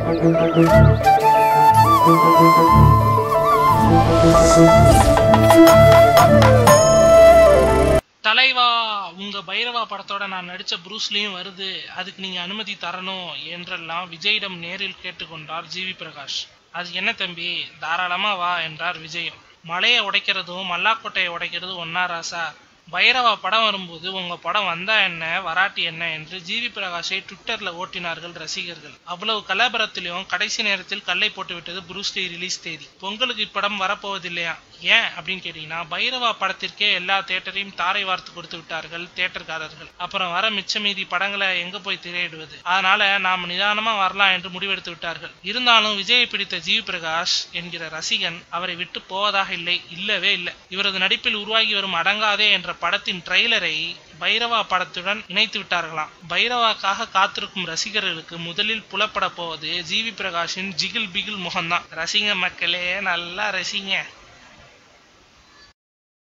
தலைவா உங்க பைரவா படத்தோட நான் நடிச்ச ப்ரூஸ்லியும் வருது. அதுக்கு நீங்க அனுமதி தரணும் என்றெல்லாம் விஜயிடம் நேரில் கேட்டுக்கொண்டார் ஜிவி பிரகாஷ். அது என்ன தம்பி? தாராளமா வா என்றார் விஜயம். மலையை உடைக்கிறதும் மல்லாக்கோட்டையை உடைக்கிறதும் ஒன்னா ராசா? பைரவா படம் வரும்போது உங்க படம் வந்தா என்ன வராட்டி என்ன என்று ஜிவி பிரகாஷை ட்விட்டர்ல ஓட்டினார்கள் ரசிகர்கள். அவ்வளவு கலாபரத்திலையும் கடைசி நேரத்தில் கல்லை போட்டுவிட்டது புருஸ்லி ரிலீஸ் தேதி. பொங்கலுக்கு இப்படம் வரப்போவதில்லையா? ஏன்? அப்படின்னு கேட்டீங்கன்னா பைரவா படத்திற்கே எல்லா தேட்டரையும் தாரை வார்த்து கொடுத்து விட்டார்கள் தேட்டர்காரர்கள். அப்புறம் வர மிச்ச மீதி படங்களை எங்க போய் திரையிடுவது? அதனால நாம் நிதானமா வரலாம் என்று முடிவெடுத்து விட்டார்கள். இருந்தாலும் விஜயை பிடித்த ஜிவி பிரகாஷ் என்கிற ரசிகன் அவரை விட்டு போவதாக இல்லை இல்லவே இல்லை. இவரது நடிப்பில் உருவாகி வரும் அடங்காதே என்ற படத்தின் ட்ரெய்லரை பைரவா படத்துடன் இணைத்து விட்டார்களாம். பைரவாக்காக காத்திருக்கும் ரசிகர்களுக்கு முதலில் புலப்பட போவது ஜிவி பிரகாஷின் ஜிகில் பிகில் முகம்தான். ரசிக மக்களே நல்லா ரசிங்க.